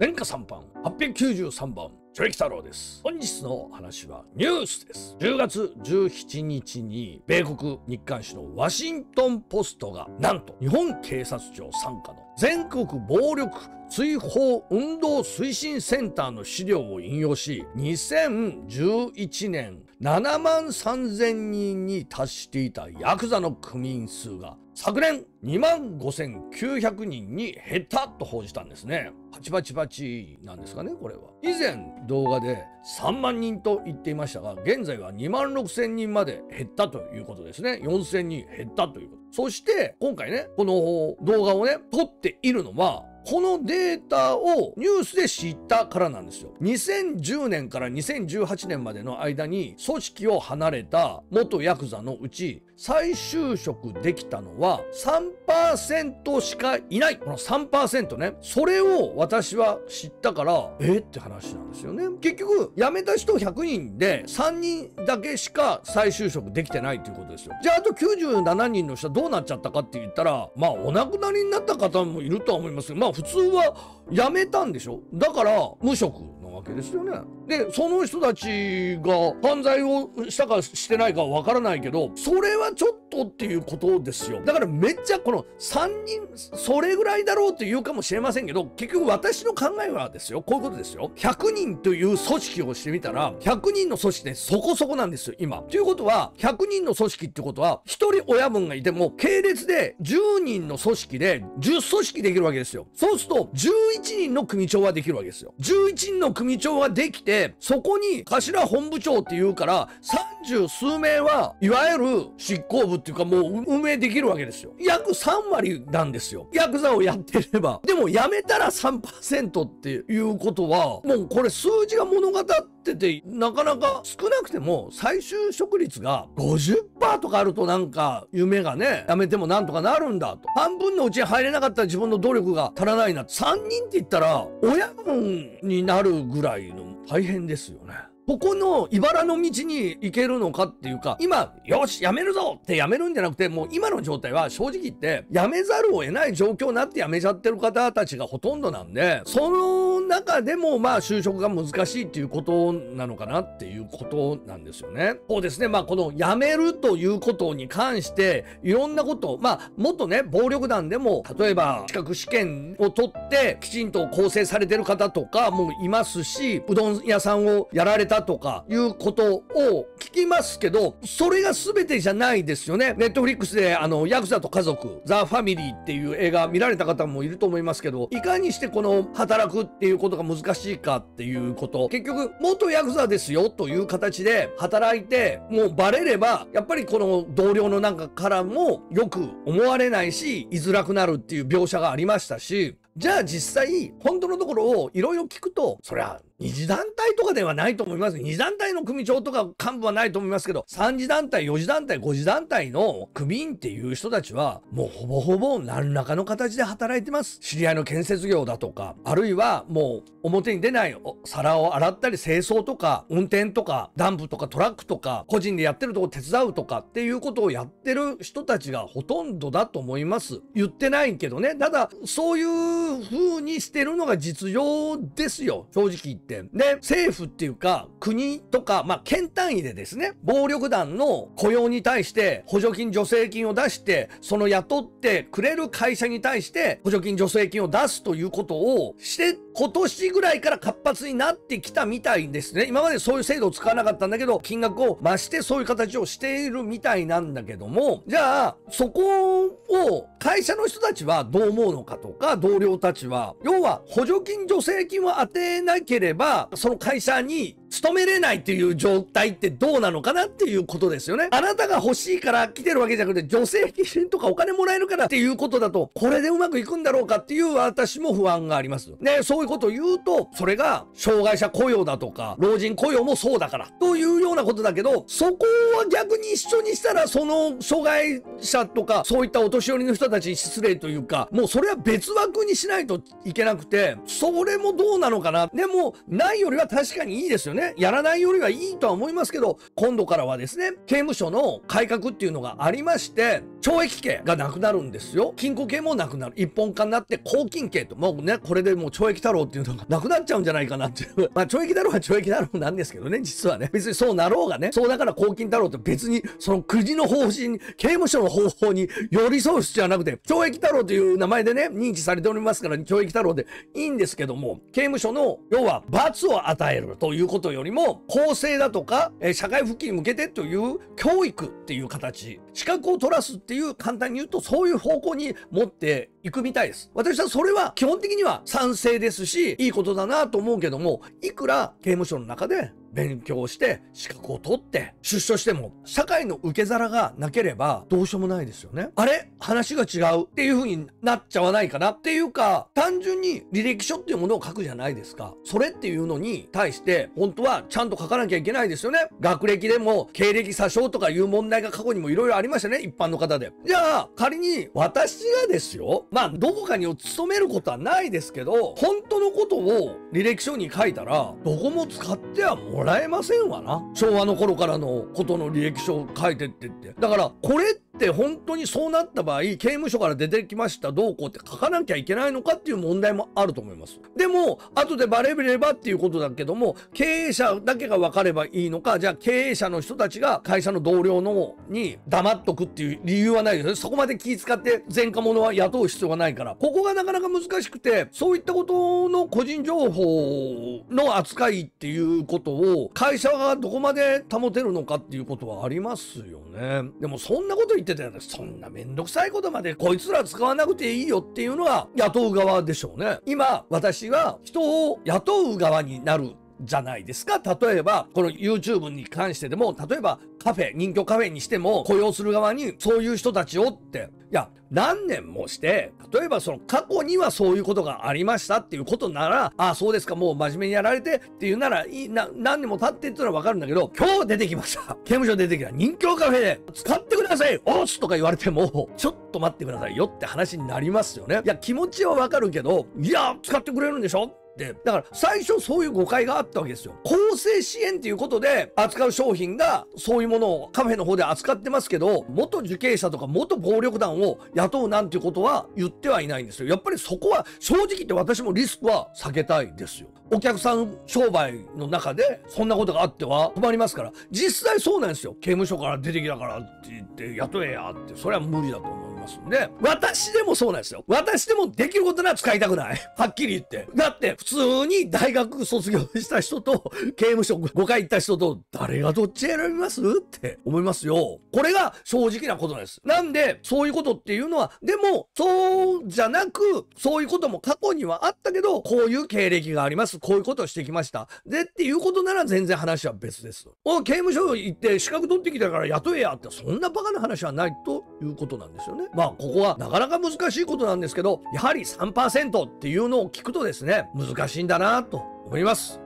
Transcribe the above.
年下3番893番ジョイキ太郎です。本日の話はニュースです。10月17日に米国日刊紙のワシントンポストがなんと日本警察庁傘下の全国暴力追放運動推進センターの資料を引用し2011年7万3000人に達していたヤクザの組員数が昨年2万5900人に減ったと報じたんですね。パチパチパチなんですかねこれは。以前動画で3万人と言っていましたが現在は2万6000人まで減ったということですね。4000人減ったということ。そして今回ねこの動画をね撮っているのはこのデータをニュースで知ったからなんですよ。2010年から2018年までの間に組織を離れた元ヤクザのうち再就職できたのは3%しかいない。この3%ね。それを私は知ったから、えって話なんですよね。結局、辞めた人100人で3人だけしか再就職できてないということですよ。じゃああと97人の人はどうなっちゃったかって言ったら、まあお亡くなりになった方もいるとは思いますけど、まあ普通は辞めたんでしょ？だから無職なわけですよね。で、その人たちが犯罪をしたかしてないかわからないけど、それはちょっとっていうことですよ。だからめっちゃこの3人、それぐらいだろうと言うかもしれませんけど、結局私の考えはですよ、こういうことですよ。100人という組織をしてみたら、100人の組織でそこそこなんですよ、今。ということは、100人の組織ってことは、1人親分がいても、系列で10人の組織で10組織できるわけですよ。そうすると、11人の組長はできるわけですよ。11人の組長ができて、そこに頭本部長っていうから、30数名はいわゆる執行部っていうかもう運営できるわけですよ。約3割なんですよ。ヤクザをやってれば。でも辞めたら3%っていうことは、もうこれ数字が物語ってて、なかなか少なくても再就職率が50%とかあるとなんか夢がね、辞めてもなんとかなるんだと。半分のうちに入れなかったら自分の努力が足らないな。3人って言ったら親分になるぐらいの大変ですよね。ここの茨の道に行けるのかっていうか、今、よし、やめるぞってやめるんじゃなくて、もう今の状態は正直言って、やめざるを得ない状況になってやめちゃってる方たちがほとんどなんで、その中でもまあ就職が難しいっていうことなのかなっていうことなんですよね。そうですね。まあこのやめるということに関して、いろんなこと、まあもっとね、暴力団でも、例えば資格試験を取ってきちんと構成されてる方とかもいますし、うどん屋さんをやられたとかいうことを聞きますけど、それが全てじゃないですよね。ネットフリックスであの、ヤクザと家族、ザ・ファミリーっていう映画見られた方もいると思いますけど、いかにしてこの働くっていうことが難しいかっていうこと、結局元ヤクザですよという形で働いて、もうバレれば、やっぱりこの同僚の中からもよく思われないし、居づらくなるっていう描写がありましたし、じゃあ実際、本当のところをいろいろ聞くと、そりゃ、二次団体とかではないと思います。二次団体の組長とか幹部はないと思いますけど、三次団体、四次団体、五次団体の組員っていう人たちは、もうほぼほぼ何らかの形で働いてます。知り合いの建設業だとか、あるいはもう表に出ない皿を洗ったり清掃とか、運転とか、ダンプとかトラックとか、個人でやってるとこ手伝うとかっていうことをやってる人たちがほとんどだと思います。言ってないけどね。ただ、そういう風にしてるのが実情ですよ。正直言って。で、政府っていうか、国とか、まあ、県単位でですね、暴力団の雇用に対して補助金、助成金を出して、その雇ってくれる会社に対して補助金、助成金を出すということをして、今年ぐらいから活発になってきたみたいですね。今までそういう制度を使わなかったんだけど、金額を増してそういう形をしているみたいなんだけども、じゃあ、そこを会社の人たちはどう思うのかとか、同僚たちは、要は補助金、助成金を当てなければ、その会社に勤めれないっていう状態ってどうなのかなっていうことですよね。あなたが欲しいから来てるわけじゃなくて、助成金とかお金もらえるからっていうことだと、これでうまくいくんだろうかっていう私も不安があります。ね、そういうことを言うと、それが障害者雇用だとか、老人雇用もそうだから、というようなことだけど、そこは逆に一緒にしたら、その障害者とか、そういったお年寄りの人たちに失礼というか、もうそれは別枠にしないといけなくて、それもどうなのかな。でも、ないよりは確かにいいですよね。ね。やらないよりはいいとは思いますけど、今度からはですね、刑務所の改革っていうのがありまして、懲役刑がなくなるんですよ。禁錮刑もなくなる。一本化になって拘禁刑と。もうね、これでもう懲役太郎っていうのがなくなっちゃうんじゃないかなっていう。まあ懲役太郎は懲役太郎なんですけどね、実はね。別にそうなろうがね。そうだから拘禁太郎って別にその国の方針、刑務所の方法に寄り添う必要はなくて、懲役太郎という名前でね、認知されておりますから、懲役太郎でいいんですけども、刑務所の、要は罰を与えるということよりも、公正だとか、え社会復帰に向けてという教育っていう形、資格を取らすっていう簡単に言うとそういう方向に持っていくみたいです。私はそれは基本的には賛成ですし、いいことだなと思うけども、いくら刑務所の中で勉強して資格を取って出所しても社会の受け皿がなければどうしようもないですよね。あれ？話が違うっていう風になっちゃわないかなっていうか単純に履歴書っていうものを書くじゃないですか。それっていうのに対して本当はちゃんと書かなきゃいけないですよね。学歴でも経歴詐称とかいう問題が過去にもいろいろありましたね。一般の方で。じゃあ仮に私がですよ。まあどこかに勤めることはないですけど本当のことを履歴書に書いたらどこも使ってはもららえませんわな。昭和の頃からのことの履歴書を書いてってって。だから、これってって本当にそうなった場合、刑務所から出てきましたどうこうって書かなきゃいけないのかっていう問題もあると思います。でも、後でバレればっていうことだけども、経営者だけが分かればいいのか、じゃあ経営者の人たちが会社の同僚のに黙っとくっていう理由はないですよ。そこまで気遣って前科者は雇う必要がないから。ここがなかなか難しくて、そういったことの個人情報の扱いっていうことを会社がどこまで保てるのかっていうことはありますよね。でもそんなこと言ってて、そんなめんどくさいことまでこいつら使わなくていいよっていうのは雇う側でしょうね。今、私は人を雇う側になるじゃないですか。例えば、この YouTube に関してでも、例えばカフェ、人気カフェにしても、雇用する側にそういう人たちをって、いや、何年もして、例えばその過去にはそういうことがありましたっていうことなら、ああ、そうですか、もう真面目にやられてっていうなら、いな、何年も経ってっていうのはわかるんだけど、今日出てきました。刑務所出てきた人気カフェで使ってくださいおっすとか言われても、ちょっと待ってくださいよって話になりますよね。いや、気持ちはわかるけど、いや、使ってくれるんでしょ？だから最初そういう誤解があったわけですよ。公正支援っていうことで扱う商品がそういうものをカフェの方で扱ってますけど元受刑者とか元暴力団を雇うなんていうことは言ってはいないんですよ。やっぱりそこは正直言って私もリスクは避けたいですよ。お客さん商売の中でそんなことがあっては困りますから。実際そうなんですよ。刑務所から出てきたからって言って雇えやって。それは無理だと思う。ますんで、私でもそうなんですよ。私でもできることなら使いたくない。はっきり言って。だって、普通に大学卒業した人と、刑務所5回行った人と、誰がどっち選びます？って思いますよ。これが正直なことなんです。なんで、そういうことっていうのは、でも、そうじゃなく、そういうことも過去にはあったけど、こういう経歴があります。こういうことをしてきました。で、っていうことなら全然話は別です。お、刑務所行って資格取ってきたから雇えやって、そんなバカな話はないということなんですよね。まあここはなかなか難しいことなんですけどやはり3%っていうのを聞くとですね難しいんだなと思います。